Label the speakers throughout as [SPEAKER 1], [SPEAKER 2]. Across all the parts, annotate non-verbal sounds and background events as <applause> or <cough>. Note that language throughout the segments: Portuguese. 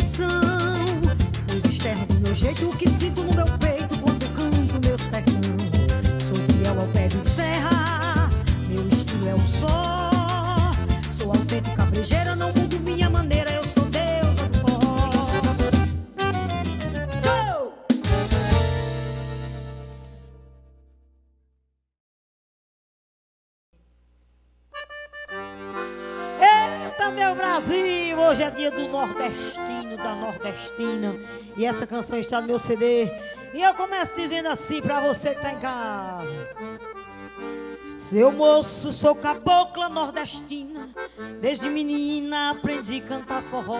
[SPEAKER 1] ambição. Externo do meu jeito, E essa canção está no meu CD. E eu começo dizendo assim pra você que tá em casa. Seu moço, sou cabocla nordestina. Desde menina aprendi a cantar forró.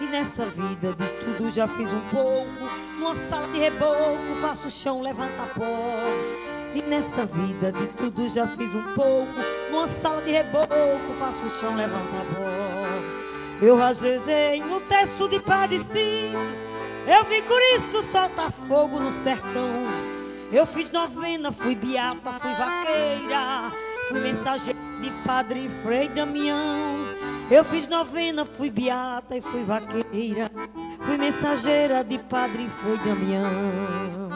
[SPEAKER 1] E nessa vida de tudo já fiz um pouco. Numa sala de reboco, faço chão, levanta pó. E nessa vida de tudo já fiz um pouco. Numa sala de reboco, faço chão, levanta pó. Eu ajeitei no texto de Padre Cício. Eu vi curisco solta fogo no sertão. Eu fiz novena, fui beata, fui vaqueira. Fui mensageira de Padre Frei Damião. Eu fiz novena, fui beata e fui vaqueira. Fui mensageira de Padre Frei Damião.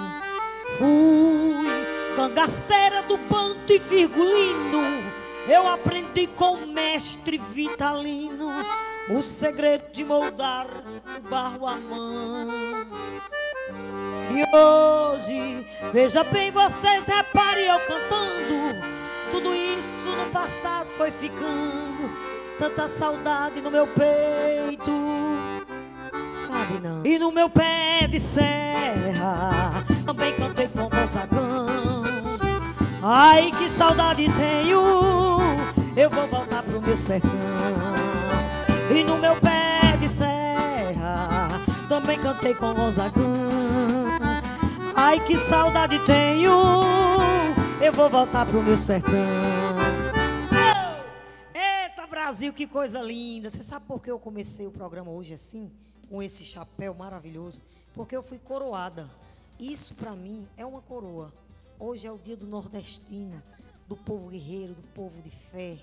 [SPEAKER 1] Fui cangaceira do bando e virgulino. Eu aprendi com o mestre Vitalino o segredo de moldar o barro à mão. E hoje, veja bem vocês, reparem eu cantando. Tudo isso no passado foi ficando. Tanta saudade no meu peito. Cabe não. E no meu pé de serra, também cantei com Gonzagão. Ai, que saudade tenho. Eu vou voltar pro meu sertão. E no meu pé de serra, também cantei com Gonzagão. Ai, que saudade tenho. Eu vou voltar pro meu sertão. Eita, Brasil, que coisa linda. Você sabe por que eu comecei o programa hoje assim? Com esse chapéu maravilhoso? Porque eu fui coroada. Isso pra mim é uma coroa. Hoje é o dia do nordestino, do povo guerreiro, do povo de fé,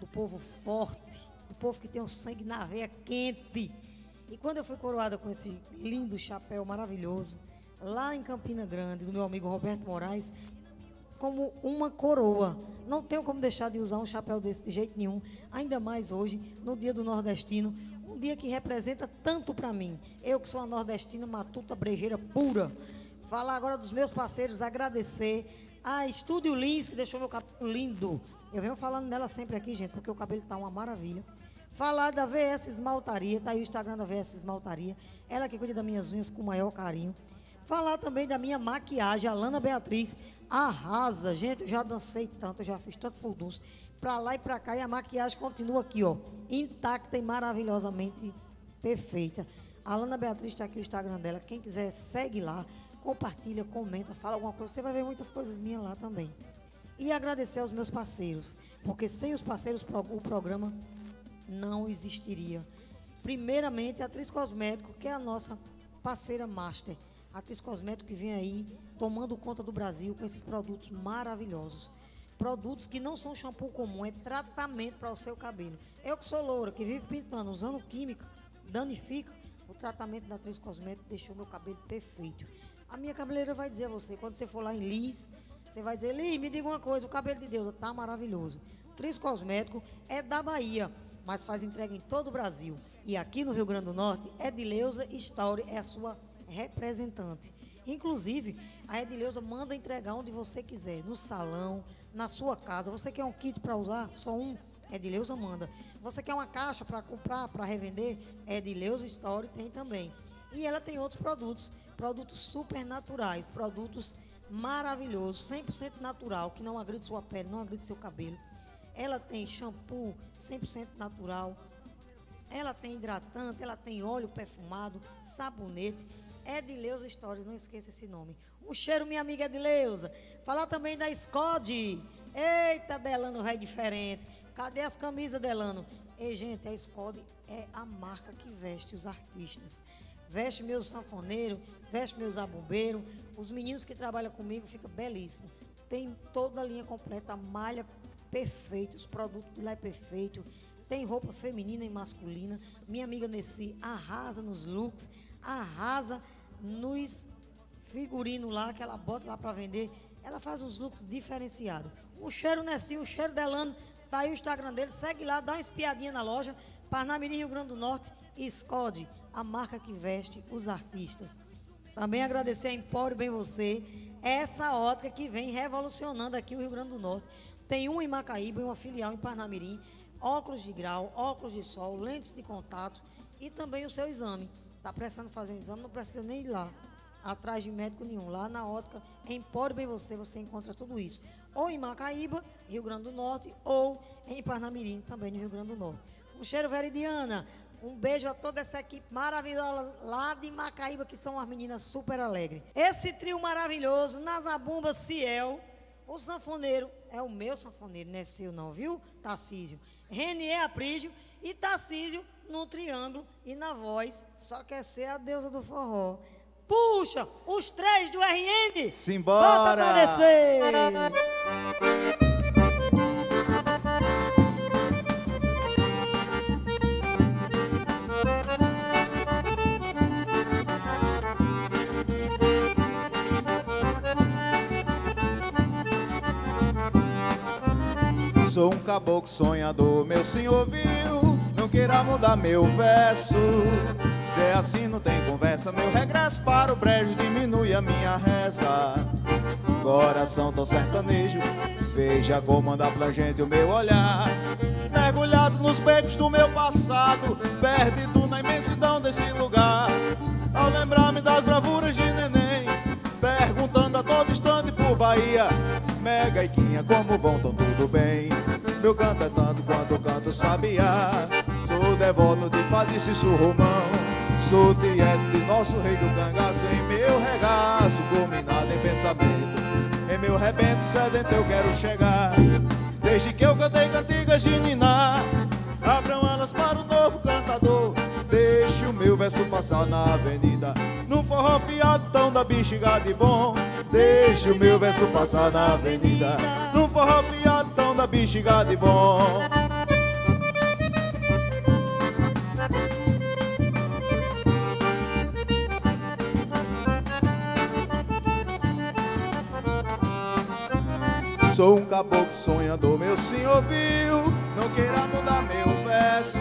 [SPEAKER 1] do povo forte, povo que tem o sangue na veia quente. E quando eu fui coroada com esse lindo chapéu maravilhoso, lá em Campina Grande, do meu amigo Roberto Moraes, como uma coroa. Não tenho como deixar de usar um chapéu desse de jeito nenhum, ainda mais hoje, no dia do nordestino, um dia que representa tanto para mim. Eu que sou a nordestina matuta brejeira pura. Falar agora dos meus parceiros, agradecer a Estúdio Lins, que deixou meu cabelo lindo. Eu venho falando nela sempre aqui, gente, porque o cabelo tá uma maravilha. Falar da VS Esmaltaria, tá aí o Instagram da VS Esmaltaria. Ela que cuida das minhas unhas com o maior carinho. Falar também da minha maquiagem, a Lana Beatriz. Arrasa, gente, eu já dancei tanto, eu já fiz tanto furdunço. Pra lá e pra cá, e a maquiagem continua aqui, ó. Intacta e maravilhosamente perfeita. A Lana Beatriz está aqui o Instagram dela. Quem quiser, segue lá, compartilha, comenta, fala alguma coisa. Você vai ver muitas coisas minhas lá também. E agradecer aos meus parceiros, porque sem os parceiros o programa não existiria. Primeiramente, a Atriz Cosmético, que é a nossa parceira master. A Atriz Cosmético que vem aí tomando conta do Brasil com esses produtos maravilhosos. Produtos que não são shampoo comum, é tratamento para o seu cabelo. Eu que sou loura, que vive pintando, usando química, danifica, o tratamento da Atriz Cosmético deixou meu cabelo perfeito. A minha cabeleireira vai dizer a você, quando você for lá em Liz, você vai dizer, Liz, me diga uma coisa, o cabelo de Deus tá maravilhoso. Tris Cosmético é da Bahia, mas faz entrega em todo o Brasil. E aqui no Rio Grande do Norte, Edileuza Story é a sua representante. Inclusive, a Edileuza manda entregar onde você quiser, no salão, na sua casa. Você quer um kit para usar? Só um? Edileuza manda. Você quer uma caixa para comprar, para revender? Edileuza Story tem também. E ela tem outros produtos, produtos super naturais, produtos maravilhosos, 100% natural, que não agride sua pele, não agride seu cabelo. Ela tem shampoo 100% natural. Ela tem hidratante, ela tem óleo perfumado, sabonete. Edileuza Stories, não esqueça esse nome. Um cheiro, minha amiga Edileuza. Falar também da Scod. Eita, Delano, é diferente. Cadê as camisas, Delano? Ei, gente, a Scod é a marca que veste os artistas. Veste meus sanfoneiros, veste meus abumbeiros. Os meninos que trabalham comigo ficam belíssimos. Tem toda a linha completa, malha perfeita, os produtos de lá é perfeito. tem roupa feminina e masculina. Minha amiga Nessi arrasa nos looks, arrasa nos figurinos lá que ela bota lá para vender. Ela faz uns looks diferenciados. O cheiro Nessi, o cheiro Delano, tá aí o Instagram dele, segue lá, dá uma espiadinha na loja. Parnamirim, Rio Grande do Norte, Scode, a marca que veste os artistas. Também agradecer a Empório Bem Você, essa ótica que vem revolucionando aqui o Rio Grande do Norte. Tem um em Macaíba e uma filial em Parnamirim óculos de grau, óculos de sol, lentes de contato e também o seu exame. Está precisando fazer um exame, não precisa nem ir lá, atrás de médico nenhum. Lá na ótica, em Pode Bem Você, você encontra tudo isso. Ou em Macaíba, Rio Grande do Norte, ou em Parnamirim, também no Rio Grande do Norte. Um cheiro veridiana. Um beijo a toda essa equipe maravilhosa lá de Macaíba, que são as meninas super alegres. Esse trio maravilhoso, Nazabumba Ciel, o sanfoneiro, é o meu sanfoneiro, não é seu não, viu, Tarcísio? Renier Aprígio e Tarcísio no triângulo e na voz, só quer ser a deusa do forró. Puxa, os três do RN.
[SPEAKER 2] Simbora!
[SPEAKER 1] Bota pra descer.
[SPEAKER 2] Sou um caboclo sonhador, meu senhor viu. Não queira mudar meu verso. Se é assim não tem conversa. Meu regresso para o brejo diminui a minha reza. Coração tão sertanejo Veja como anda pra gente o meu olhar. Mergulhado nos becos do meu passado Perdido na imensidão desse lugar. Ao lembrar-me das bravuras de neném Perguntando a todo instante por Bahia. Mega e Quinha, como vão? Tão tudo bem? Meu canto é tanto quanto canto sabiá. Sou devoto de Padre Cício Romão. Sou tiete de nosso rei do cangaço. Em meu regaço, culminado em pensamento. Em meu rebento sedento eu quero chegar. Desde que eu cantei cantigas de Niná Abram alas para o novo cantador. Deixe o meu verso passar na avenida. Num forró fiadão da bexiga de bom. Deixe o meu verso passar na avenida. Num forró fiadão da bexiga de bom. Sou um caboclo sonhador, meu senhor viu. Não queira mudar meu verso.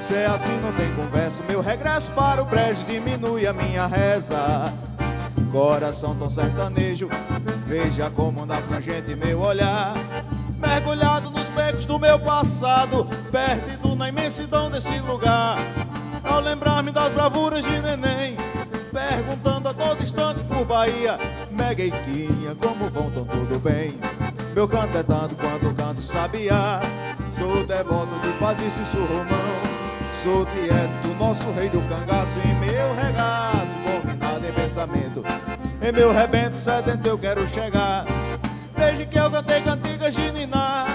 [SPEAKER 2] Se é assim não tem conversa Meu regresso para o brejo diminui a minha reza. Coração tão sertanejo Veja como anda pra gente meu olhar Mergulhado nos becos do meu passado Perdido na imensidão desse lugar. Ao lembrar-me das bravuras de neném Perguntando a todo instante por Bahia Mega e Quinha, como vão, tão tudo bem? Meu canto é tanto quanto canto sabiá. Sou devoto do Padre Cício Romão. Sou tiete do nosso rei do cangaço Em meu regaço, combinado em pensamento. Em meu rebento sedento eu quero chegar. Desde que eu cantei cantigas de Niná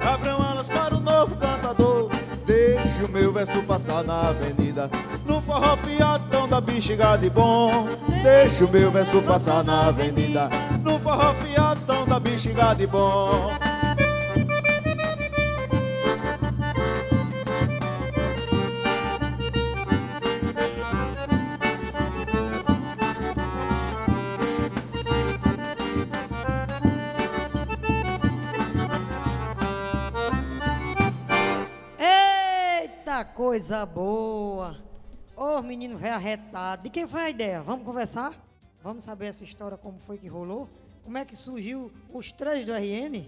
[SPEAKER 2] Abram alas para o novo cantador. Deixe o meu verso passar na avenida No forró fiadão da bexiga de bom. Deixe o meu verso passar na avenida No forró fiadão da bexiga de bom
[SPEAKER 1] coisa boa. Ô menino rearretado. De quem foi a ideia? Vamos conversar? Vamos saber essa história, como foi que rolou? Como é que surgiu os três do RN?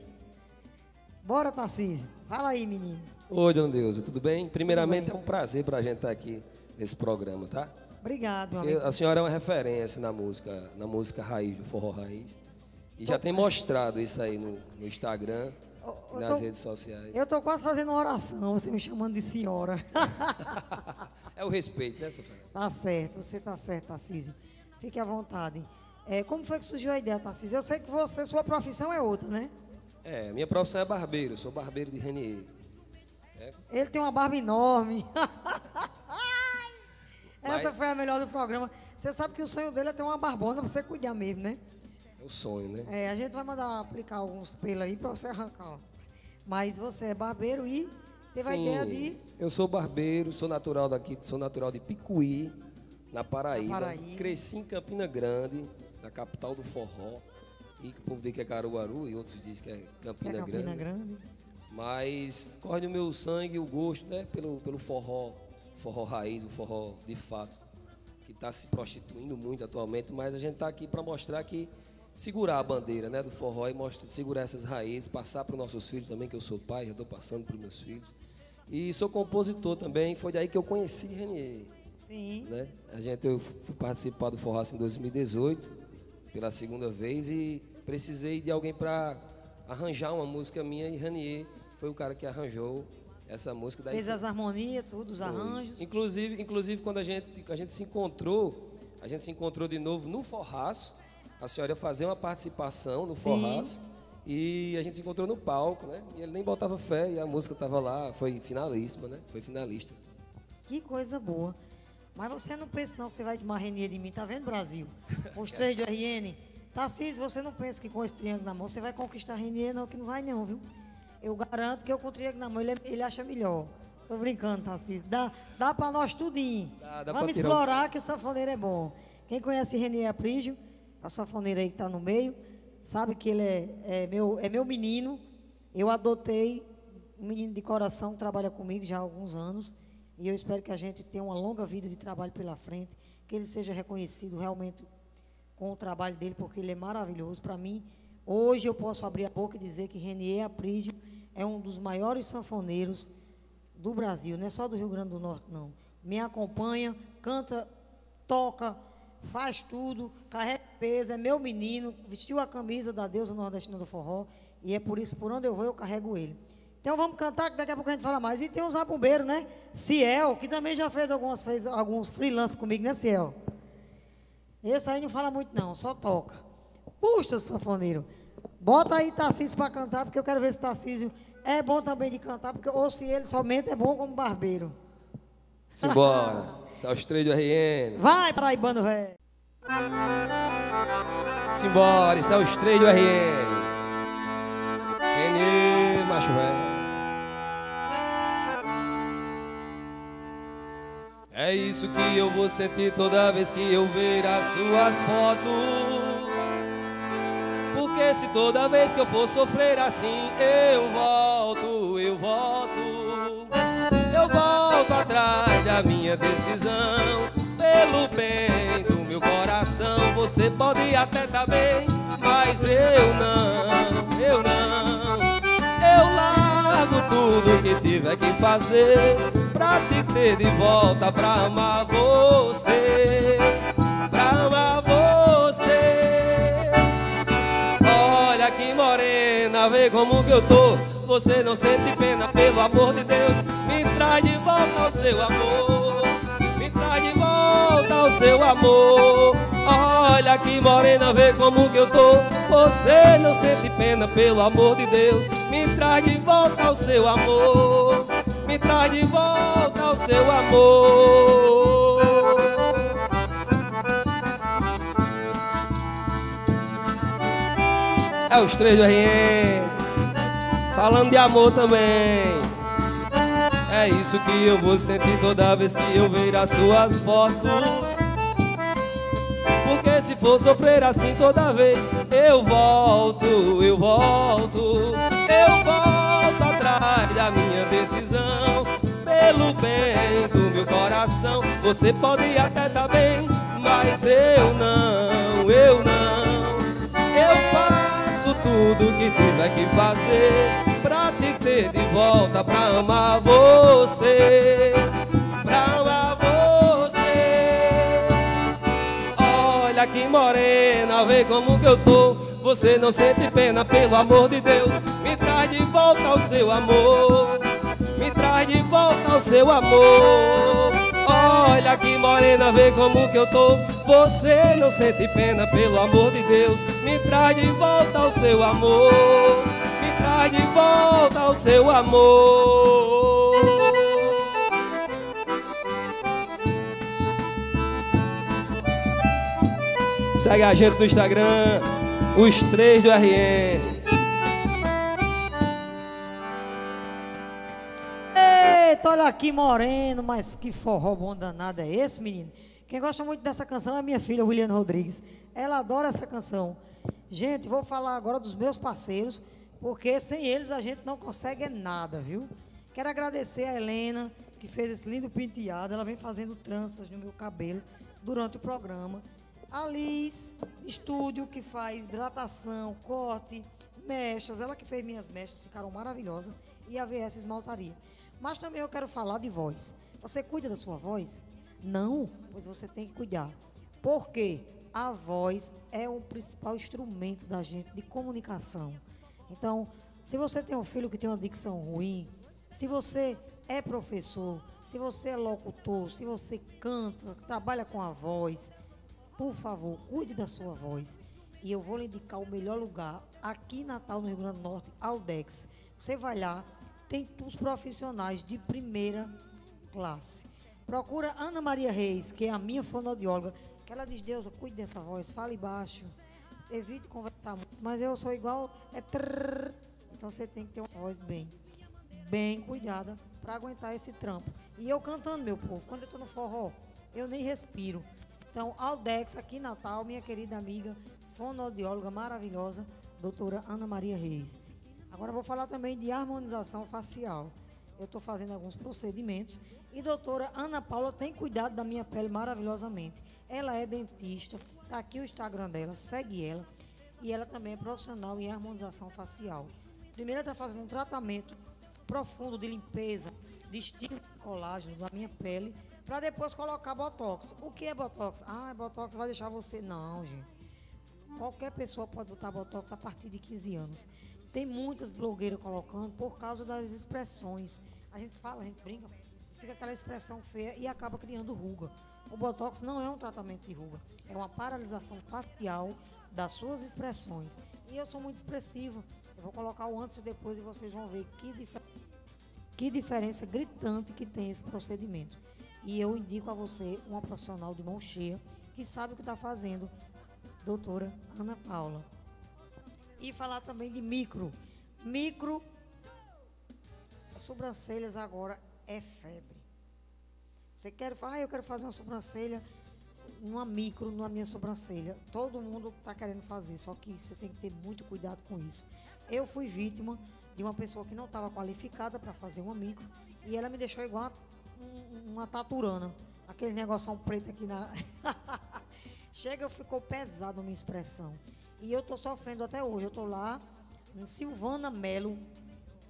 [SPEAKER 1] Bora, Tarcísio. Fala aí, menino.
[SPEAKER 3] Oi, dona Deusa, tudo bem? Primeiramente, é um prazer para a gente estar aqui nesse programa, tá?
[SPEAKER 1] Obrigado, meu amigo.
[SPEAKER 3] a senhora é uma referência na música, na música raiz, do forró raiz. E já tem mostrado isso aí no, no Instagram,
[SPEAKER 1] Eu- eu
[SPEAKER 3] nas
[SPEAKER 1] tô-
[SPEAKER 3] redes sociais.
[SPEAKER 1] Eu tô quase fazendo uma oração, você me chamando de senhora. <laughs>
[SPEAKER 3] É o respeito, né, Sofia?
[SPEAKER 1] tá certo, você tá certo, Tarcísio. Fique à vontade. É, como foi que surgiu a ideia, Tarcísio? Eu sei que você, sua profissão é outra, né?
[SPEAKER 3] É, minha profissão é barbeiro, eu sou barbeiro de Renier.
[SPEAKER 1] Ele tem uma barba enorme. <laughs> Essa
[SPEAKER 3] Mas-
[SPEAKER 1] foi a melhor do programa. Você sabe que o sonho dele é ter uma barbona pra você cuidar mesmo, né?
[SPEAKER 3] É o sonho, né?
[SPEAKER 1] É, a gente vai mandar aplicar alguns pelos aí pra você arrancar. Mas você é barbeiro e teve a ideia de.
[SPEAKER 3] Eu sou barbeiro, sou natural daqui, sou natural de Picuí, na Paraíba.
[SPEAKER 1] Na Paraíba.
[SPEAKER 3] Cresci em Campina Grande, na capital do forró. E o povo diz que é Caruaru e outros dizem que é Campina,
[SPEAKER 1] É Campina
[SPEAKER 3] Grande.
[SPEAKER 1] Grande.
[SPEAKER 3] Mas corre no meu sangue o gosto, né? Pelo, pelo forró, forró raiz, o forró de fato, que está se prostituindo muito atualmente, mas a gente está aqui para mostrar que segurar a bandeira né, do forró e mostrar, segurar essas raízes, passar para os nossos filhos também, que eu sou pai, já estou passando para os meus filhos. E sou compositor também, foi daí que eu conheci Renier.
[SPEAKER 1] Sim.
[SPEAKER 3] Né? A gente, eu fui participar do Forraço em 2018, pela segunda vez, e precisei de alguém para arranjar uma música minha, e Ranier foi o cara que arranjou essa música. Daí
[SPEAKER 1] Fez as harmonias, tudo, os
[SPEAKER 3] foi.
[SPEAKER 1] arranjos.
[SPEAKER 3] Inclusive, inclusive quando a gente, a gente se encontrou, a gente se encontrou de novo no Forraço, a senhora ia fazer uma participação no. Forraço, e a gente se encontrou no palco, né? E ele nem botava fé, e a música estava lá, foi finalíssima, né? Foi finalista.
[SPEAKER 1] Que coisa boa. Mas você não pensa não que você vai tomar renia de mim, tá vendo, Brasil? Os <laughs> três do RN. Tarcísio, você não pensa que com esse triângulo na mão você vai conquistar renia, não, que não vai não, viu? Eu garanto que eu com o triângulo na mão, ele, ele acha melhor. Tô brincando, Tarcísio. Dá, dá pra nós tudinho.
[SPEAKER 3] Dá- dá
[SPEAKER 1] Vamos
[SPEAKER 3] tirar um-
[SPEAKER 1] explorar que o sanfoneiro é bom. Quem conhece Renier Aprígio, a sanfoneira aí que tá no meio, sabe que ele é, é meu, é meu menino. Eu adotei um menino de coração trabalha comigo já há alguns anos. E eu espero que a gente tenha uma longa vida de trabalho pela frente, que ele seja reconhecido realmente com o trabalho dele, porque ele é maravilhoso. Para mim, hoje eu posso abrir a boca e dizer que Renier Aprígio é um dos maiores sanfoneiros do Brasil, não é só do Rio Grande do Norte, não. Me acompanha, canta, toca, faz tudo, carrega peso, é meu menino, vestiu a camisa da deusa nordestina do forró, e é por isso, por onde eu vou, eu carrego ele. Então vamos cantar, que daqui a pouco a gente fala mais. E tem um zabumbeiro, né? Ciel, que também já fez, algumas, fez alguns freelance comigo, né, Ciel? Esse aí não fala muito, não, só toca. Puxa, sanfoneiro. Bota aí Tarcísio para cantar, porque eu quero ver se Tarcísio é bom também de cantar, porque, ou se ele somente é bom como barbeiro.
[SPEAKER 3] Simbora. <laughs> Três do RN.
[SPEAKER 1] Vai, paraibano, velho.
[SPEAKER 3] Simbora, isso é os três do RN. RN, macho velho. É isso que eu vou sentir toda vez que eu ver as suas fotos. Porque se toda vez que eu for sofrer assim, eu volto, eu volto. Minha decisão. Pelo bem do meu coração, você pode até estar bem, mas eu não, eu não. Eu largo tudo que tiver que fazer pra te ter de volta, pra amar você, pra amar você. Olha que morena, vê como que eu tô. Você não sente pena, pelo amor de Deus. Me traz de volta ao seu amor. Me traz de volta ao seu amor. Olha que morena, vê como que eu tô. Você não sente pena, pelo amor de Deus. Me traz de volta ao seu amor. Me traz de volta ao seu amor. É os três do RN. Falando de amor também. É isso que eu vou sentir toda vez que eu ver as suas fotos. Porque se for sofrer assim toda vez, eu volto, eu volto. Eu volto atrás da minha decisão. Pelo bem do meu coração, você pode até estar bem, mas eu não, eu não. Eu faço tudo que tiver que fazer te ter de volta, pra amar você, pra amar você. Olha que morena, vê como que eu tô. Você não sente pena, pelo amor de Deus. Me traz de volta ao seu amor. Me traz de volta ao seu amor. Olha que morena, vê como que eu tô. Você não sente pena, pelo amor de Deus. Me traz de volta ao seu amor. Traz de volta ao seu amor. Segue a gente no Instagram, os três do RN.
[SPEAKER 1] Eita, olha aqui, moreno, mas que forró bom danado é esse, menino? Quem gosta muito dessa canção é minha filha, Williana Rodrigues. Ela adora essa canção. Gente, vou falar agora dos meus parceiros, porque sem eles a gente não consegue nada, viu? Quero agradecer a Helena, que fez esse lindo penteado. Ela vem fazendo tranças no meu cabelo durante o programa. A Liz, estúdio, que faz hidratação, corte, mechas. Ela que fez minhas mechas, ficaram maravilhosas. E a VS Esmaltaria. Mas também eu quero falar de voz. Você cuida da sua voz? Não, pois você tem que cuidar. Por quê? A voz é o principal instrumento da gente de comunicação. Então, se você tem um filho que tem uma dicção ruim, se você é professor, se você é locutor, se você canta, trabalha com a voz, por favor, cuide da sua voz. E eu vou lhe indicar o melhor lugar aqui em Natal, no Rio Grande do Norte, Aldex. Você vai lá, tem os profissionais de primeira classe. Procura Ana Maria Reis, que é a minha fonoaudióloga, que ela diz, Deus, cuide dessa voz, fale baixo, evite conversar muito. Mas eu sou igual, é trrr, então você tem que ter uma voz bem, bem cuidada para aguentar esse trampo. E eu cantando, meu povo, quando eu estou no forró, eu nem respiro. Então, Aldex, aqui em Natal, minha querida amiga, fonoaudióloga maravilhosa, doutora Ana Maria Reis. Agora vou falar também de harmonização facial. Eu estou fazendo alguns procedimentos e doutora Ana Paula tem cuidado da minha pele maravilhosamente. Ela é dentista, está aqui o Instagram dela, segue ela. E ela também é profissional em harmonização facial. Primeiro ela está fazendo um tratamento profundo de limpeza, de estímulo de colágeno da minha pele, para depois colocar botox. O que é botox? Ah, botox vai deixar você. Não, gente. Qualquer pessoa pode botar botox a partir de 15 anos. Tem muitas blogueiras colocando por causa das expressões. A gente fala, a gente brinca, fica aquela expressão feia e acaba criando ruga. O Botox não é um tratamento de ruga, é uma paralisação facial das suas expressões. E eu sou muito expressiva. Eu vou colocar o antes e depois e vocês vão ver que, que diferença gritante que tem esse procedimento. E eu indico a você uma profissional de mão cheia que sabe o que está fazendo, doutora Ana Paula. E falar também de micro. Micro, sobrancelhas agora é febre. Você quer ah, eu quero fazer uma sobrancelha numa micro, na minha sobrancelha. Todo mundo está querendo fazer, só que você tem que ter muito cuidado com isso. Eu fui vítima de uma pessoa que não estava qualificada para fazer uma micro e ela me deixou igual uma, uma taturana. Aquele negócio preto aqui na. <laughs> Chega, ficou pesado a minha expressão. E eu estou sofrendo até hoje. Eu estou lá em Silvana Melo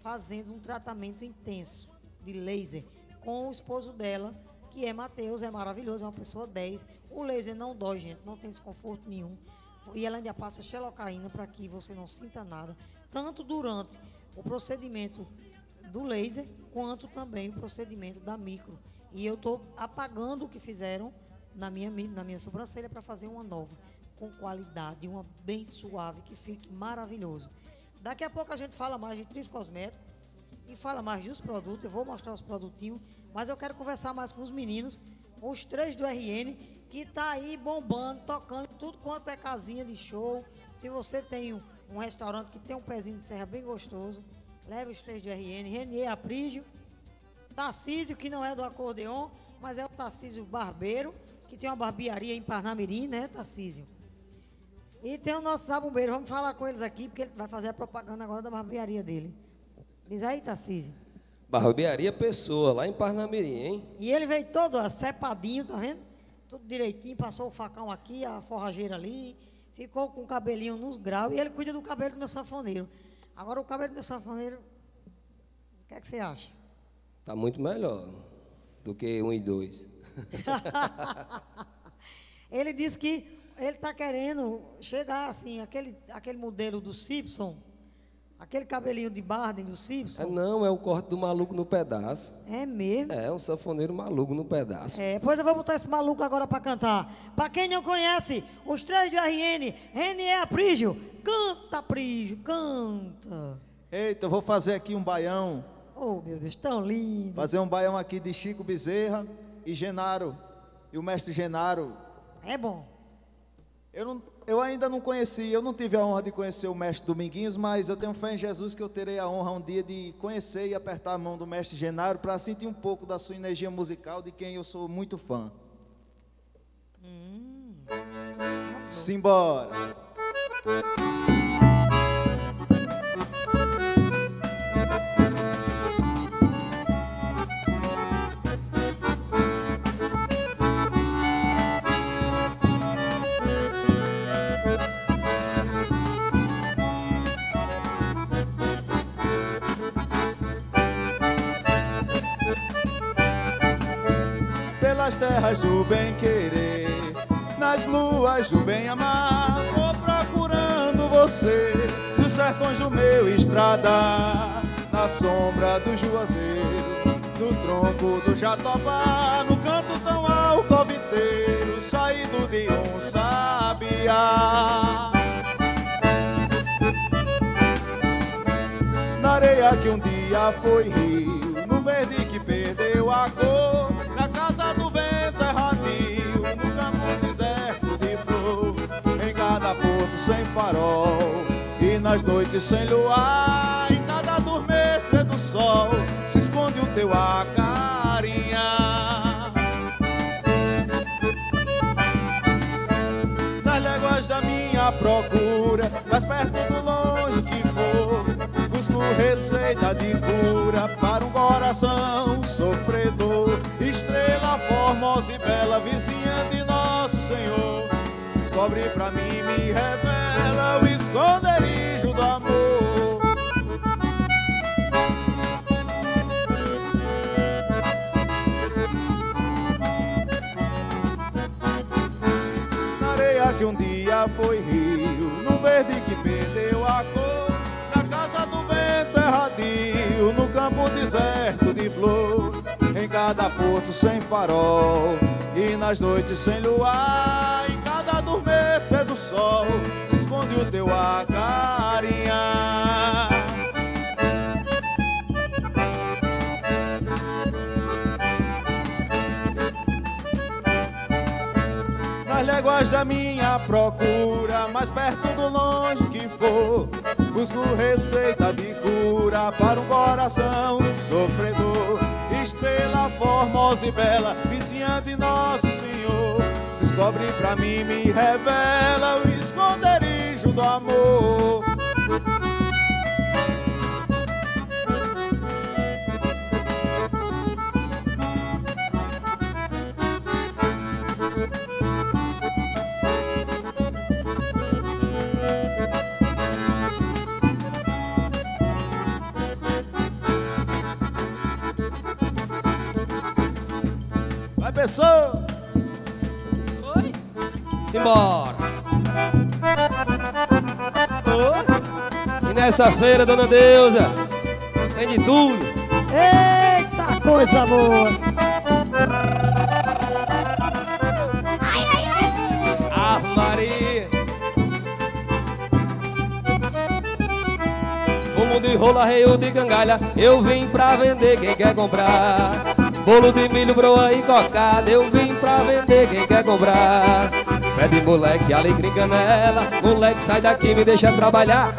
[SPEAKER 1] fazendo um tratamento intenso de laser com o esposo dela, que é Matheus, é maravilhoso, é uma pessoa 10. O laser não dói, gente, não tem desconforto nenhum. E ela ainda passa xelocaína para que você não sinta nada, tanto durante o procedimento do laser, quanto também o procedimento da micro. E eu estou apagando o que fizeram na minha, na minha sobrancelha para fazer uma nova com qualidade, uma bem suave, que fique maravilhoso. Daqui a pouco a gente fala mais de Tris Cosméticos e fala mais dos produtos. Eu vou mostrar os produtinhos, mas eu quero conversar mais com os meninos, os três do RN, que tá aí bombando, tocando tudo quanto é casinha de show. Se você tem um, um restaurante que tem um pezinho de serra bem gostoso, leve os três do RN, Renier Aprígio, Tarcísio, que não é do acordeon, mas é o Tarcísio Barbeiro, que tem uma barbearia em Parnamirim, né, Tarcísio? E tem o nosso zabumbeiro, vamos falar com eles aqui, porque ele vai fazer a propaganda agora da barbearia dele. Diz aí, Tarcísio.
[SPEAKER 3] Barbearia Pessoa, lá em Parnamirim, hein?
[SPEAKER 1] E ele veio todo cepadinho, tá vendo? Tudo direitinho, passou o facão aqui, a forrageira ali, ficou com o cabelinho nos graus, e ele cuida do cabelo do meu sanfoneiro. Agora o cabelo do meu sanfoneiro, o que é que você acha?
[SPEAKER 3] Tá muito melhor do que um e dois. <laughs>
[SPEAKER 1] ele disse que ele está querendo chegar assim, aquele, aquele modelo do Simpson, aquele cabelinho de Barden do Simpson.
[SPEAKER 3] É, não, é o corte do maluco no pedaço.
[SPEAKER 1] É mesmo?
[SPEAKER 3] É, um sanfoneiro maluco no pedaço.
[SPEAKER 1] É, pois eu vou botar esse maluco agora para cantar. Para quem não conhece, os três do RN, é Aprígio, canta Aprígio, canta.
[SPEAKER 2] Eita, eu vou fazer aqui um baião.
[SPEAKER 1] Oh, meu Deus, tão lindo.
[SPEAKER 2] Fazer um baião aqui de Chico Bezerra e Genaro. E o mestre Genaro.
[SPEAKER 1] É bom.
[SPEAKER 2] Eu, não, eu ainda não conheci, eu não tive a honra de conhecer o mestre Dominguinhos, mas eu tenho fé em Jesus que eu terei a honra um dia de conhecer e apertar a mão do mestre Genaro para sentir um pouco da sua energia musical, de quem eu sou muito fã. Hum, Simbora! Terras do bem querer, nas luas do bem amar, vou procurando você, nos sertões do meu estrada, na sombra do juazeiro, no tronco do jatobá, no canto tão alcoviteiro, saído de um sabiá. Na areia que um dia foi rio, no verde que perdeu a cor, sem farol, e nas noites sem luar, em cada adormecer do sol, se esconde o teu acarinhar. Nas léguas da minha procura, mais perto do longe que for, busco receita de cura para um coração sofredor. Estrela formosa e bela, vizinha de nosso Senhor, descobre pra mim, me revela que um dia foi rio, no verde que perdeu a cor, na casa do vento erradio, no campo deserto de flor, em cada porto sem farol, e nas noites sem luar, em cada adormecer do sol, se esconde o teu acarinhar. Léguas da minha procura, mais perto do longe que for, busco receita de cura para um coração sofredor. Estrela formosa e bela, vizinha de nosso Senhor, descobre pra mim, me revela o esconderijo do amor. Pessoa!
[SPEAKER 3] Oi? Simbora! Oi? E nessa feira, dona Deusa, tem de tudo.
[SPEAKER 1] Eita, coisa boa!
[SPEAKER 3] Ah, Maria! Fumo de rola, reio de cangalha, eu vim pra vender quem quer comprar. Bolo de milho, broa e cocada, eu vim pra vender quem quer comprar. Pede moleque, alecrim, canela, moleque sai daqui, me deixa trabalhar.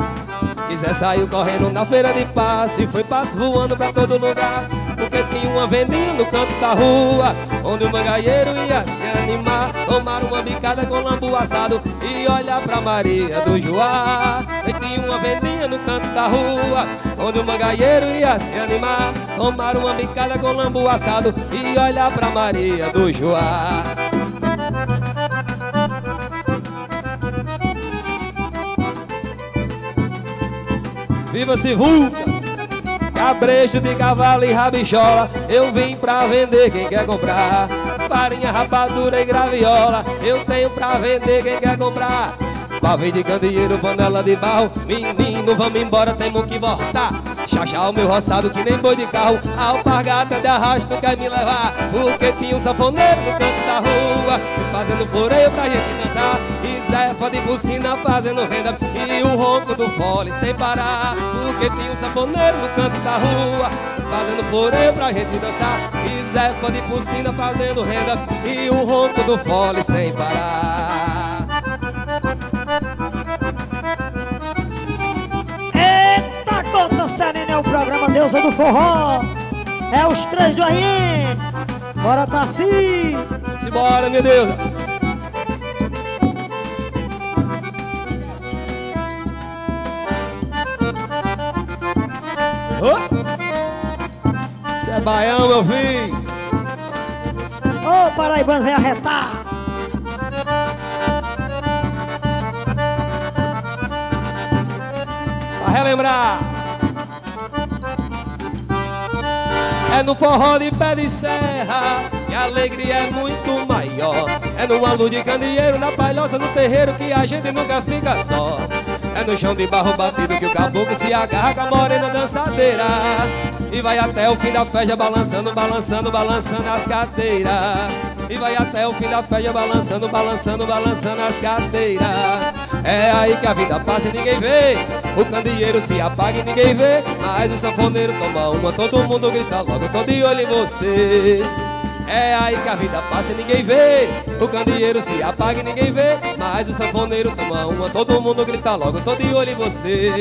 [SPEAKER 3] Quiser saiu correndo na feira de passe, foi passo voando pra todo lugar. Porque tinha uma vendinha no canto da rua, onde o mangaeiro ia se animar. Tomar uma bicada com lambu assado e olhar pra Maria do Joá. E tinha uma vendinha no canto da rua, onde o mangaeiro ia se animar. Tomar uma bicada com lambu assado e olhar pra Maria do Joá. Viva Sivuca! Cabrejo de cavalo e rabichola Eu vim pra vender quem quer comprar Farinha, rapadura e graviola Eu tenho pra vender quem quer comprar Pavê de candeeiro, panela de barro Menino, vamos embora, temos que voltar Chachá o meu roçado que nem boi de carro. Alpargata de arrasto quer me levar. Porque tinha um sanfoneiro no canto da rua Fazendo floreio pra gente dançar. E Zefa de bucina fazendo renda. E o ronco do fole sem parar. Porque tinha um sanfoneiro no canto da rua Fazendo floreio pra gente dançar. E Zefa de bucina fazendo renda. E o ronco do fole sem parar
[SPEAKER 1] deusa do forró. É os três do RM. Bora, Tassi.
[SPEAKER 3] Simbora, meu Deus. Você é baião, meu filho.
[SPEAKER 1] Ô, oh, Paraibano, vem arretar.
[SPEAKER 3] Pra relembrar. É no forró de pé de serra que a alegria é muito maior. É numa luz de candeeiro, na palhoça, no terreiro que a gente nunca fica só. É no chão de barro batido que o caboclo se agarra com a morena dançadeira E vai até o fim da festa balançando, balançando, balançando as cadeiras E vai até o fim da festa balançando, balançando, balançando as cadeiras É aí que a vida passa e ninguém vê. O candeeiro se apaga e ninguém vê. Mas o sanfoneiro toma uma, todo mundo grita logo, tô de olho em você. É aí que a vida passa e ninguém vê. O candeeiro se apaga e ninguém vê. Mas o sanfoneiro toma uma Todo mundo grita logo, tô de olho em você.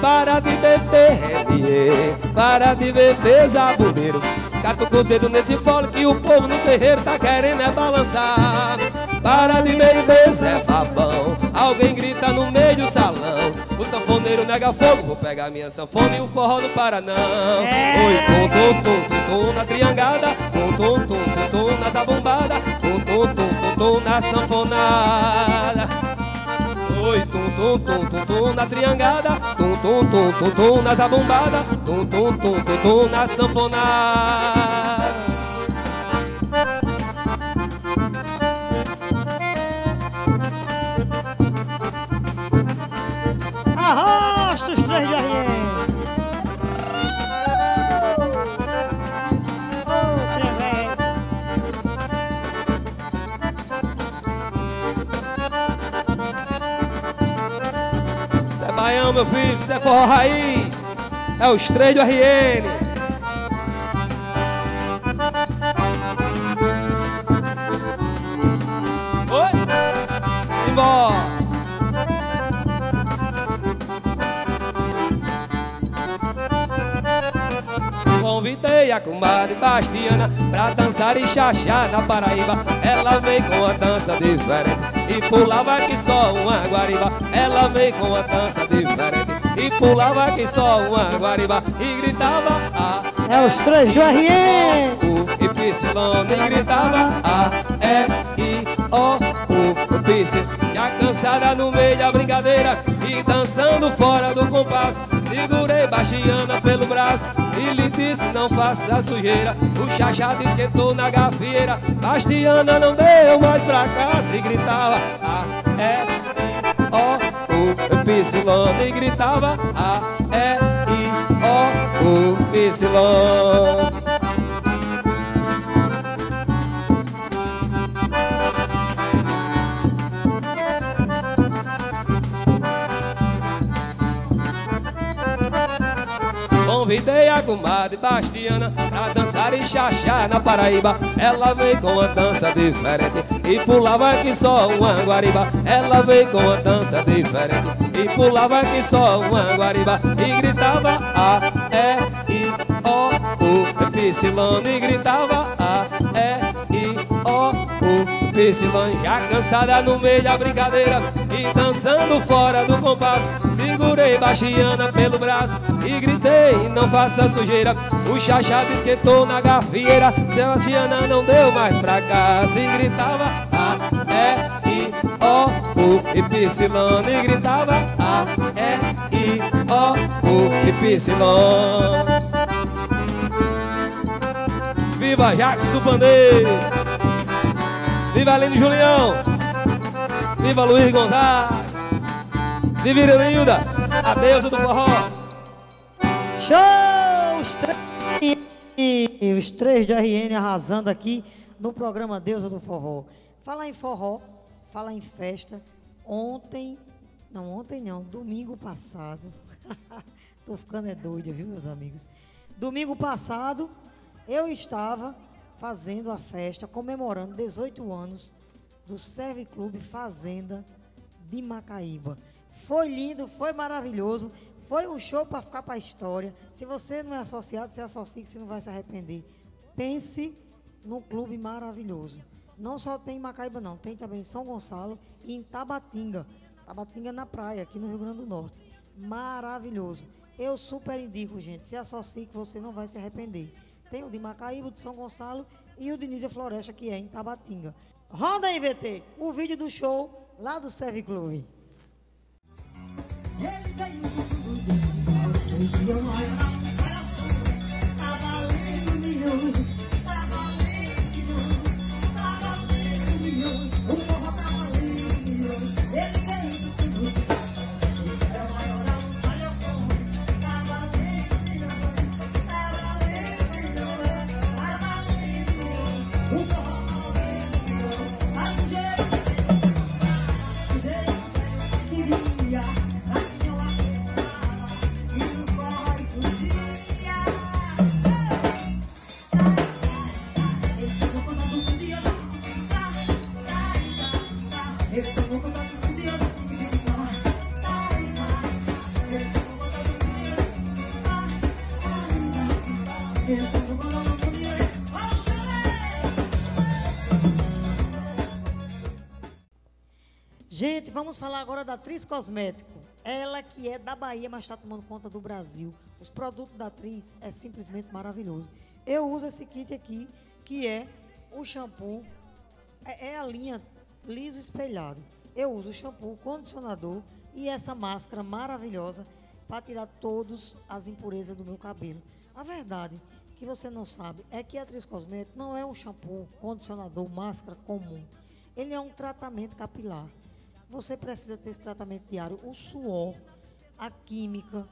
[SPEAKER 3] Para de beber, Renier Para de beber, zabuneiro. Catuca o dedo nesse fole que o povo no terreiro tá querendo é balançar. Para de beber, Zé Fabão Alguém grita no meio do salão O sanfoneiro nega fogo Vou pegar minha sanfona e o forró não para não é. Oi, tum, tum, tum, tum, na triangada Tum, tum, tum, tum, tum, na zabumbada Tum, tum, tum, tum, tum, na sanfonada Oi, tum, tum, tum, tum, tum, na triangada Tum, tum, tum, tum, tum, na zabumbada Tum, tum, tum, tum, tum, na sanfonada filho, você é forró raiz. É os três do RN. Oi? Simbora. Convidei a comadre Bastiana pra dançar e chachar na Paraíba. Ela veio com uma dança diferente e pulava que só uma guariba. Ela veio com uma dança diferente e pulava que só uma guariba e gritava a
[SPEAKER 1] é os três do
[SPEAKER 3] Ipsilon e gritava a E I O U o Pisse. Já cansada no meio da brincadeira e dançando fora do compasso. Segurei Bastiana pelo braço e lhe disse não faça a sujeira O chachado esquentou na gafieira Bastiana não deu mais pra casa E gritava A, E, Epsilon E gritava A, E, I, O, Epsilon Convidei a comadre Bastiana pra dançar e chachar na Paraíba. Ela veio com uma dança diferente e pulava que só uma guariba. Ela veio com uma dança diferente e pulava que só uma guariba. E gritava A, E, I, O, Epsilon. E gritava A, E, I, O, U, Epsilon. Já cansada no meio da brincadeira e dançando fora do compasso. Segurei Bastiana pelo braço e gritei, não faça sujeira O chachado esquentou na gafieira Sebastiana não deu mais pra cá Se gritava A, E, O, U, Epsilon E gritava. A, E, I, O, U, Epsilon Viva Jax do Pandeiro Viva Aline Julião. Viva Luiz Gonzaga. Viva Irenilda A deusa do forró.
[SPEAKER 1] Show! Os três, os três RN arrasando aqui no programa Deusa do Forró. Fala em forró, fala em festa. Ontem, não ontem não, domingo passado. <laughs> Tô ficando é doida, viu, meus amigos? Domingo passado, eu estava fazendo a festa, comemorando 18 anos do Serve Clube Fazenda de Macaíba. Foi lindo, foi maravilhoso. Foi um show para ficar para a história. Se você não é associado, se associe, que você não vai se arrepender. Pense num clube maravilhoso. Não só tem em Macaíba, não. Tem também em São Gonçalo e em Tabatinga. Tabatinga na praia, aqui no Rio Grande do Norte. Maravilhoso. Eu super indico, gente. Se associe que você não vai se arrepender. Tem o de Macaíba, de São Gonçalo e o de Nízia Floresta, que é em Tabatinga. Roda aí, VT, o vídeo do show lá do Serve Clube. Gente, vamos falar agora da Atriz Cosmético. Ela que é da Bahia, mas está tomando conta do Brasil. Os produtos da Atriz é simplesmente maravilhoso. Eu uso esse kit aqui, que é o shampoo, é, é a linha liso espelhado. Eu uso o shampoo, condicionador e essa máscara maravilhosa para tirar todas as impurezas do meu cabelo. A verdade que você não sabe é que a Atriz Cosmético não é um shampoo, condicionador, máscara comum. Ele é um tratamento capilar você precisa ter esse tratamento diário. O suor, a química,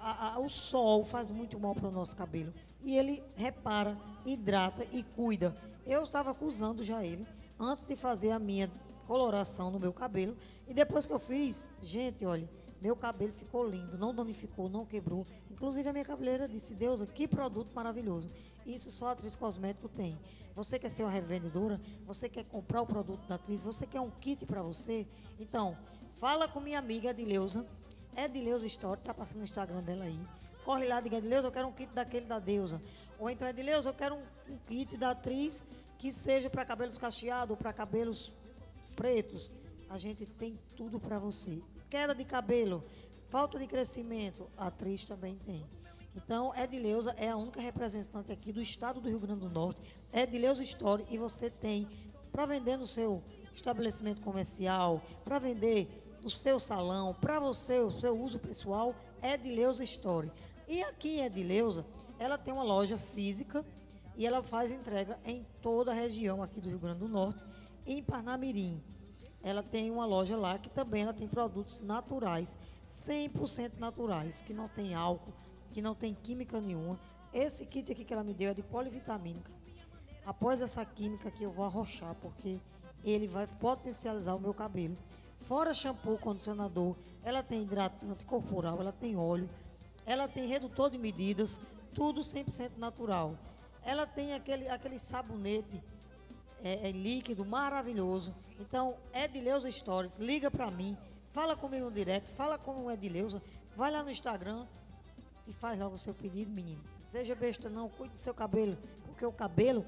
[SPEAKER 1] a, a, o sol faz muito mal para o nosso cabelo. E ele repara, hidrata e cuida. Eu estava usando já ele antes de fazer a minha coloração no meu cabelo. E depois que eu fiz, gente, olha, meu cabelo ficou lindo, não danificou, não quebrou. Inclusive a minha cabeleira disse, Deus, que produto maravilhoso. Isso só a atriz cosmético tem. Você quer ser uma revendedora? Você quer comprar o produto da atriz? Você quer um kit para você? Então, fala com minha amiga Edileuza. Edileuza Store, tá passando no Instagram dela aí. Corre lá, diga, Edileuza, eu quero um kit daquele da deusa. Ou então, Edileuza, eu quero um, um kit da atriz que seja para cabelos cacheados ou para cabelos pretos. A gente tem tudo para você. Queda de cabelo, falta de crescimento, a atriz também tem. Então, Edileuza é a única representante aqui do estado do Rio Grande do Norte. Edileuza Store e você tem para vender no seu estabelecimento comercial, para vender no seu salão, para você, o seu uso pessoal, Edileuza Store. E aqui em Edileuza, ela tem uma loja física e ela faz entrega em toda a região aqui do Rio Grande do Norte, em Parnamirim. Ela tem uma loja lá que também ela tem produtos naturais, 100% naturais, que não tem álcool, que não tem química nenhuma. Esse kit aqui que ela me deu é de polivitamínica. Após essa química que eu vou arrochar, porque ele vai potencializar o meu cabelo. Fora shampoo, condicionador, ela tem hidratante corporal, ela tem óleo, ela tem redutor de medidas, tudo 100% natural. Ela tem aquele, aquele sabonete é, é líquido maravilhoso. Então, Edileuza Stories, liga para mim, fala comigo no direct, fala com o Edileuza, vai lá no Instagram, e faz logo o seu pedido, menino. Seja besta não, cuide do seu cabelo, porque o cabelo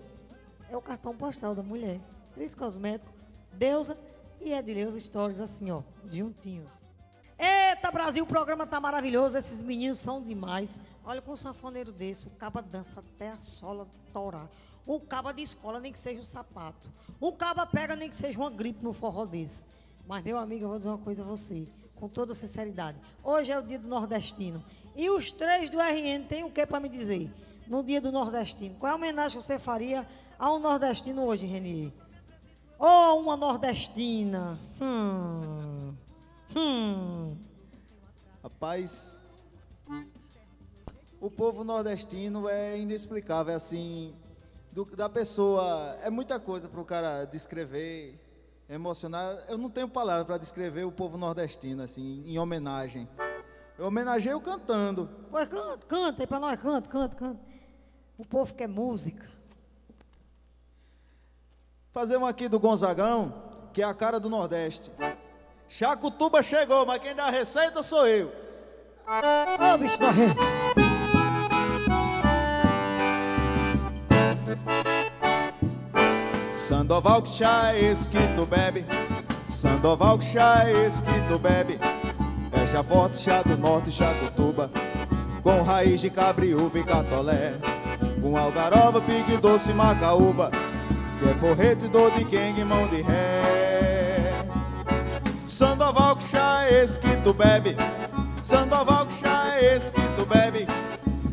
[SPEAKER 1] é o cartão postal da mulher. Cris Cosmético, Deusa e Edileuza Stories, assim, ó, juntinhos. Eita, Brasil, o programa tá maravilhoso, esses meninos são demais. Olha, com um sanfoneiro desse, o caba dança até a sola torar. O caba de escola, nem que seja um sapato. O caba pega, nem que seja uma gripe no forró desse. Mas, meu amigo, eu vou dizer uma coisa a você, com toda sinceridade. Hoje é o dia do nordestino. E os três do RN tem o que para me dizer? No dia do nordestino. Qual é a homenagem que você faria a um nordestino hoje, Renier? Ou uma nordestina? Hum. Hum.
[SPEAKER 2] Rapaz, o povo nordestino é inexplicável, é assim, do, da pessoa, é muita coisa para o cara descrever, emocionar. Eu não tenho palavra para descrever o povo nordestino, assim, em homenagem. Eu homenageio cantando.
[SPEAKER 1] Ué, canta, canta aí pra nós, canta, canta, canta. O povo quer música.
[SPEAKER 2] Fazer uma aqui do Gonzagão, que é a cara do Nordeste. Chacutuba chegou, mas quem dá a receita sou eu.
[SPEAKER 1] Ô, bicho nojento.
[SPEAKER 2] Sandoval que chá é esse que tu bebe Sandoval que chá é esse que tu bebe chá forte, chá do norte, chá tuba Com raiz de cabriúva e catolé Com algaroba, pique doce macaúba Que é porrete, dor de quengue, mão de ré. Sandoval que chá é esse que tu bebe. Sandoval que chá é esse que tu bebe.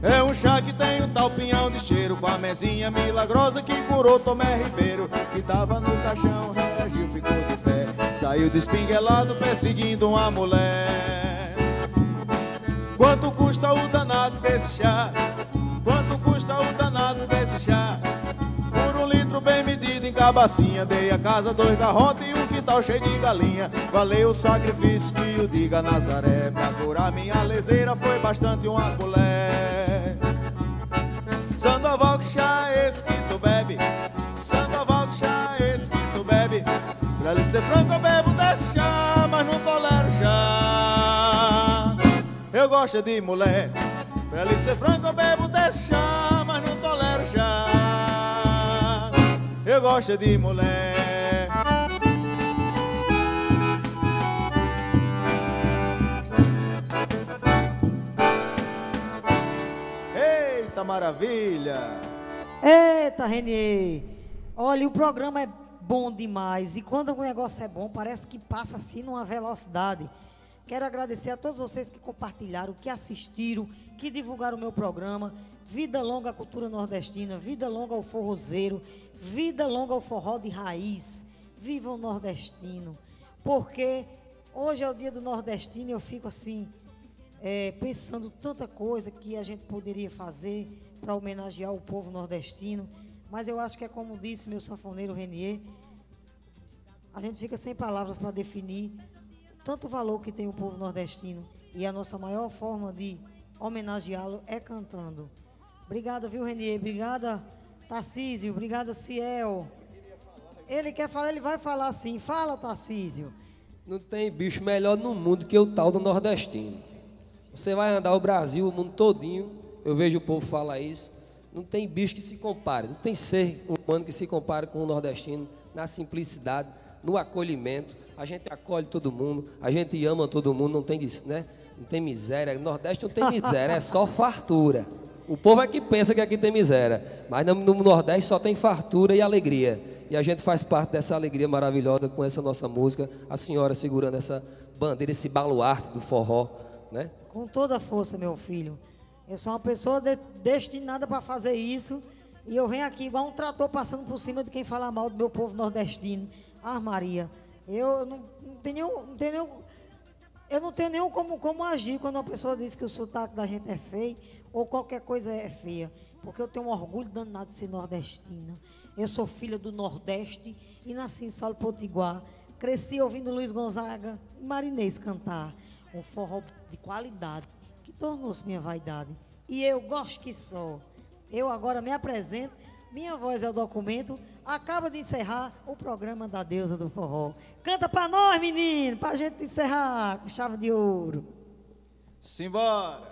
[SPEAKER 2] É um chá que tem um tal pinhão de cheiro Com a mesinha milagrosa que curou Tomé Ribeiro Que tava no caixão, reagiu, ficou de pé. Saiu despinguelado perseguindo uma mulher Quanto custa o danado desse chá? Quanto custa o danado desse chá? Por um litro bem medido em cabacinha Dei a casa dois garrotes e um quintal cheio de galinha. Valeu o sacrifício que o diga Nazaré Pra curar minha leseira foi bastante uma colher. Sandoval que chá é esse que tu bebe? Sandoval que chá é esse que tu bebe? Pra lhe ser franco eu bebo desse chá Mas não tolero chá Eu gosto de mulher Pra lhe ser franco eu bebo desse chá Mas não tolero chá Eu gosto de mulher maravilha!
[SPEAKER 1] Eita, Renier! Olha, o programa é bom demais. E quando o negócio é bom, parece que passa assim numa velocidade. Quero agradecer a todos vocês que compartilharam, que assistiram, que divulgaram o meu programa. Vida longa à cultura nordestina, vida longa ao forrozeiro, vida longa ao forró de raiz. Viva o nordestino. Porque hoje é o dia do nordestino e eu fico assim, é, pensando tanta coisa que a gente poderia fazer para homenagear o povo nordestino. Mas eu acho que é como disse meu sanfoneiro Renier, a gente fica sem palavras para definir tanto valor que tem o povo nordestino. E a nossa maior forma de homenageá-lo é cantando. Obrigada, viu, Renier? Obrigada, Tarcísio. Obrigada, Ciel. Ele quer falar, ele vai falar sim. Fala, Tarcísio.
[SPEAKER 3] Não tem bicho melhor no mundo que o tal do nordestino. Você vai andar o Brasil, o mundo todinho, eu vejo o povo falar isso. Não tem bicho que se compare, não tem ser humano que se compare com o nordestino na simplicidade, no acolhimento. A gente acolhe todo mundo, a gente ama todo mundo, não tem, né? não tem miséria. No Nordeste não tem miséria, é só <laughs> fartura. O povo é que pensa que aqui tem miséria, mas no, no Nordeste só tem fartura e alegria. E a gente faz parte dessa alegria maravilhosa com essa nossa música, a senhora segurando essa bandeira, esse baluarte do forró, né?
[SPEAKER 1] Com toda a força, meu filho. Eu sou uma pessoa de, destinada para fazer isso. E eu venho aqui igual um trator passando por cima de quem fala mal do meu povo nordestino. Ah, Maria, eu não, não tenho nenhum, eu não tenho nenhum como, como agir quando uma pessoa diz que o sotaque da gente é feio ou qualquer coisa é feia. Porque eu tenho um orgulho danado de ser nordestina. Eu sou filha do Nordeste e nasci em Solo Potiguar. Cresci ouvindo Luiz Gonzaga e Marinês cantar um forró de qualidade, que tornou-se minha vaidade. E eu gosto que sou. Eu agora me apresento, minha voz é o documento, acaba de encerrar o programa da deusa do forró. Canta para nós, menino, para a gente encerrar com chave de ouro.
[SPEAKER 2] Simbora!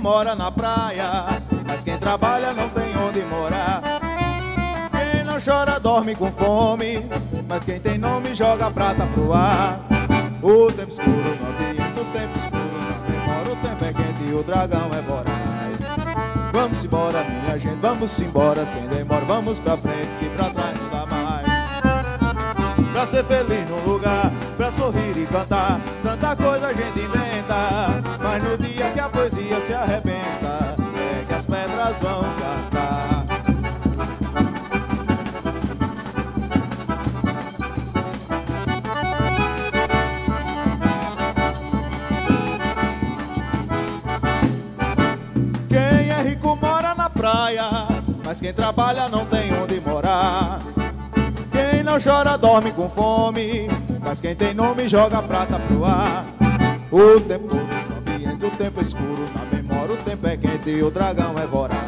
[SPEAKER 2] mora na praia, mas quem trabalha não tem onde morar. Não chora dorme com fome, mas quem tem nome joga prata pro ar. O tempo escuro no ambiente, o tempo escuro não demora, o tempo é quente e o dragão é voraz. Vamos embora, minha gente, vamos embora sem demora, vamos pra frente que pra trás não dá mais. Pra ser feliz num lugar, pra sorrir e cantar, tanta coisa a gente inventa, mas no dia que a poesia se arrebenta É que as pedras vão cantar Mas quem trabalha não tem onde morar Quem não chora dorme com fome Mas quem tem nome joga prata pro ar O tempo todo no tempo escuro, na memória o tempo é quente e o dragão é voraz.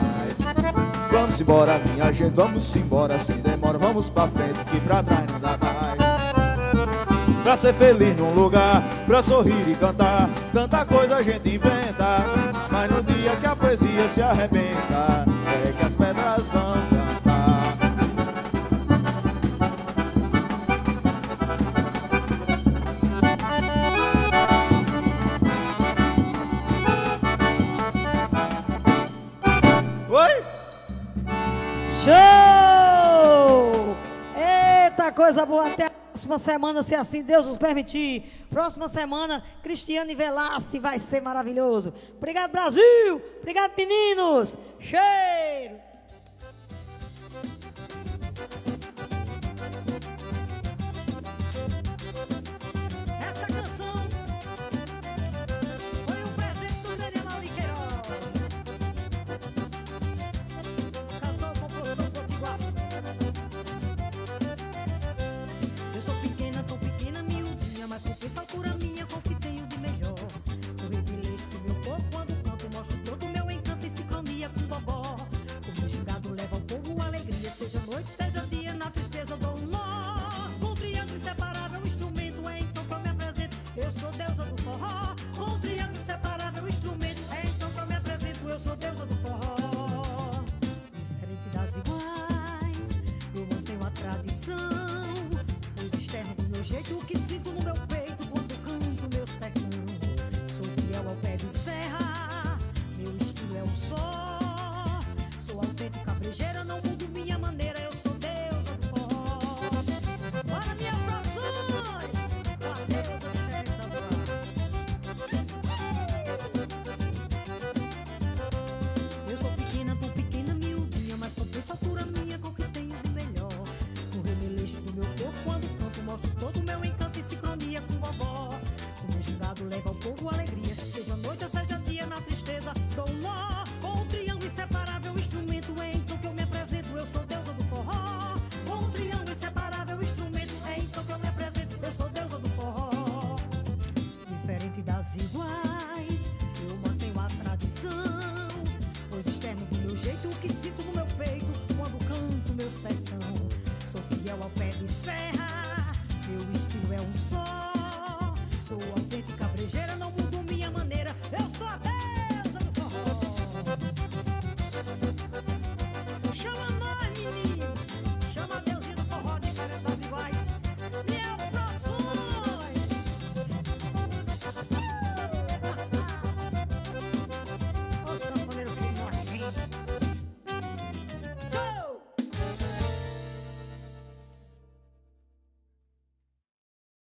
[SPEAKER 2] Vamos embora, minha gente, vamos embora sem demora, vamos pra frente que pra trás não dá mais. Pra ser feliz num lugar, pra sorrir e cantar, tanta coisa a gente inventa. Mas no dia que a poesia se arrebenta,
[SPEAKER 1] coisa boa. Até a próxima semana, se assim Deus nos permitir. Próxima semana, Cristiane Velassi vai ser maravilhoso. Obrigado, Brasil! Obrigado, meninos! Cheio! Essa altura minha com o que tenho de melhor. O que meu corpo quando canto mostro todo meu encanto e sincronia com o bobó O meu gingado leva ao povo alegria, seja noite, seja dia, na tristeza dou um nó. Com triângulo inseparável, instrumento é então que eu me apresento. Eu sou deusa do forró. Com triângulo inseparável, instrumento é então que eu me apresento. Eu sou deusa do forró.